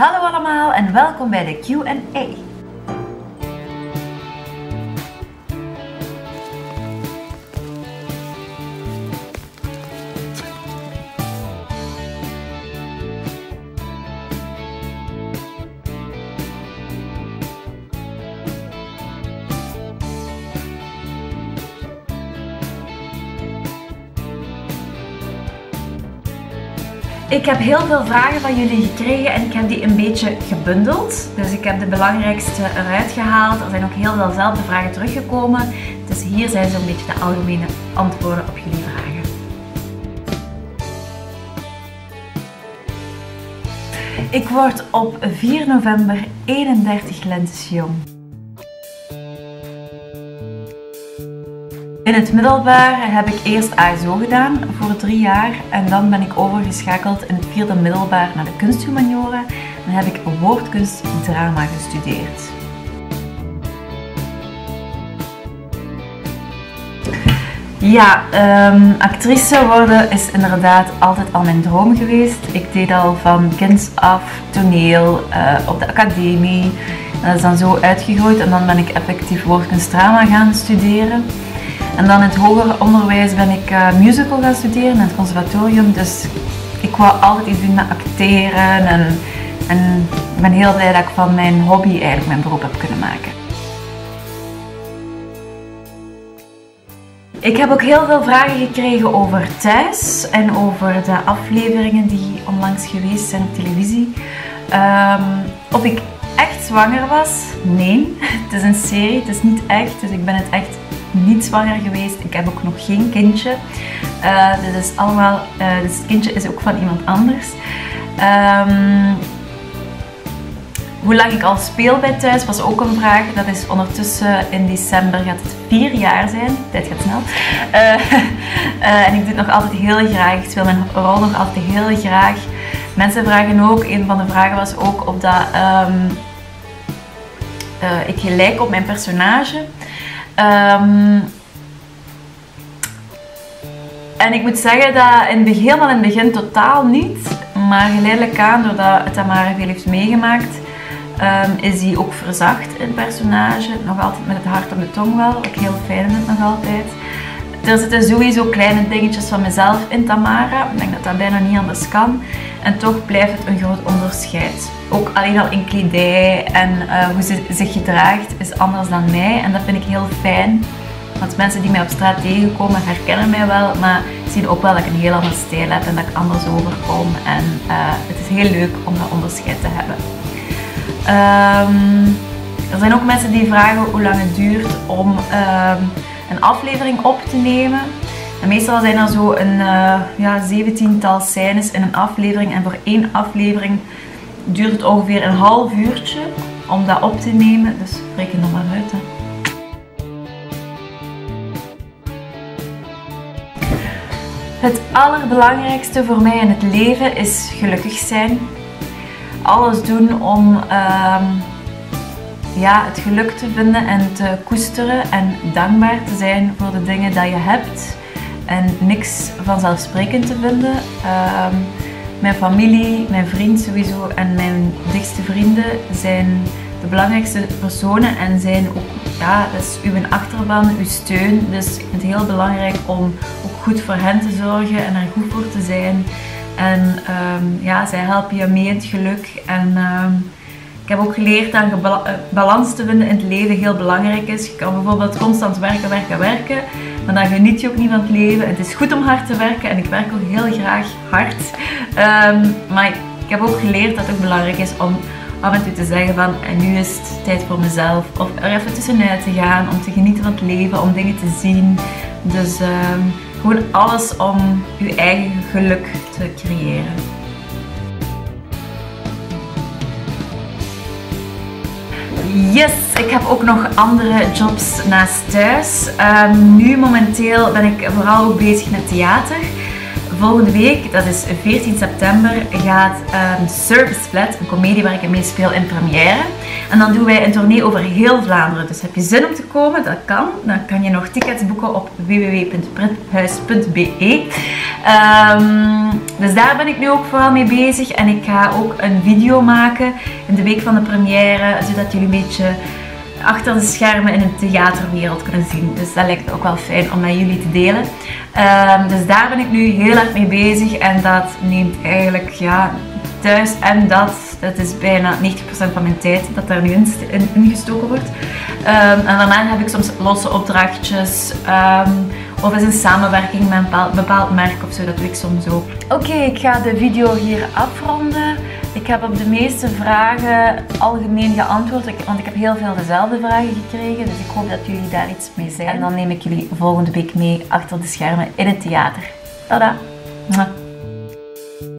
Hallo allemaal en welkom bij de Q&A. Ik heb heel veel vragen van jullie gekregen en ik heb die een beetje gebundeld. Dus ik heb de belangrijkste eruit gehaald. Er zijn ook heel veel zelfde vragen teruggekomen. Dus hier zijn zo'n beetje de algemene antwoorden op jullie vragen. Ik word op 4 november 31 lentes jong. In het middelbaar heb ik eerst ASO gedaan voor drie jaar en dan ben ik overgeschakeld in het vierde middelbaar naar de kunsthumanioren en heb ik woordkunst drama gestudeerd. Ja, um, actrice worden is inderdaad altijd al mijn droom geweest. Ik deed al van kinds af toneel uh, op de academie. Dat is dan zo uitgegroeid en dan ben ik effectief woordkunstdrama gaan studeren. En dan in het hoger onderwijs ben ik uh, musical gaan studeren in het conservatorium. Dus ik wou altijd iets doen met acteren. En, en ik ben heel blij dat ik van mijn hobby eigenlijk mijn beroep heb kunnen maken. Ik heb ook heel veel vragen gekregen over thuis en over de afleveringen die onlangs geweest zijn op televisie. Um, of ik echt zwanger was? Nee, het is een serie, het is niet echt, dus ik ben het echt niet zwanger geweest. Ik heb ook nog geen kindje. Uh, dit is allemaal, uh, dus het kindje is ook van iemand anders. Um, hoe lang ik al speel bij thuis was ook een vraag. Dat is ondertussen in december gaat het vier jaar zijn. Tijd gaat snel. Uh, en ik doe het nog altijd heel graag. Ik speel mijn rol nog altijd heel graag. Mensen vragen ook, een van de vragen was ook of dat um, ik gelijk op mijn personage. Um, en ik moet zeggen dat in het helemaal in het begin totaal niet. Maar geleidelijk aan, doordat Tamara veel heeft meegemaakt, um, is hij ook verzacht in het personage. Nog altijd met het hart op de tong wel. Ik heel fijn vind nog altijd. Er zitten sowieso kleine dingetjes van mezelf in Tamara. Ik denk dat dat bijna niet anders kan. En toch blijft het een groot onderscheid. Ook alleen al in kledij en uh, hoe ze zich gedraagt is anders dan mij. En dat vind ik heel fijn. Want mensen die mij op straat tegenkomen herkennen mij wel, maar zien ook wel dat ik een heel andere stijl heb en dat ik anders overkom. En uh, het is heel leuk om dat onderscheid te hebben. Um, er zijn ook mensen die vragen hoe lang het duurt om um, een aflevering op te nemen. En meestal zijn er zo een uh, ja, zeventiental scènes in een aflevering. En voor één aflevering duurt het ongeveer een half uurtje om dat op te nemen. Dus reken er maar uit. Het allerbelangrijkste voor mij in het leven is gelukkig zijn. Alles doen om uh, ja, het geluk te vinden en te koesteren en dankbaar te zijn voor de dingen dat je hebt en niks vanzelfsprekend te vinden. Uh, mijn familie, mijn vriend sowieso en mijn dichtste vrienden zijn de belangrijkste personen en zijn ook, ja, dat uw achterban, uw steun. Dus ik vind het heel belangrijk om ook goed voor hen te zorgen en er goed voor te zijn. En um, ja, zij helpen je mee in het geluk. En um, ik heb ook geleerd dat eh, balans te vinden in het leven heel belangrijk is. Je kan bijvoorbeeld constant werken, werken, werken. Maar dan geniet je ook niet van het leven. Het is goed om hard te werken en ik werk ook heel graag hard. Um, maar ik heb ook geleerd dat het belangrijk is om af en toe te zeggen van en nu is het tijd voor mezelf. Of er even tussenuit te gaan, om te genieten van het leven, om dingen te zien. Dus um, gewoon alles om je eigen geluk te creëren. Yes, ik heb ook nog andere jobs naast thuis. Um, nu momenteel ben ik vooral ook bezig met theater. Volgende week, dat is 14 september, gaat um, Service Flat, een comedie waar ik in meespeel, in première. En dan doen wij een tournee over heel Vlaanderen. Dus heb je zin om te komen? Dat kan. Dan kan je nog tickets boeken op www.prithuis.be. Ehm, dus daar ben ik nu ook vooral mee bezig. En ik ga ook een video maken in de week van de première, zodat jullie een beetje achter de schermen in de theaterwereld kunnen zien. Dus dat lijkt ook wel fijn om met jullie te delen. Ehm, dus daar ben ik nu heel erg mee bezig en dat neemt eigenlijk ja, thuis en dat, dat is bijna 90% van mijn tijd dat daar nu in, gestoken wordt. Um, en daarna heb ik soms losse opdrachtjes um, of is een samenwerking met een bepaald, bepaald merk of zo, dat doe ik soms ook. Oké, ik ga de video hier afronden. Ik heb op de meeste vragen algemeen geantwoord, want ik heb heel veel dezelfde vragen gekregen. Dus ik hoop dat jullie daar iets mee zijn. En dan neem ik jullie volgende week mee achter de schermen in het theater. Tada!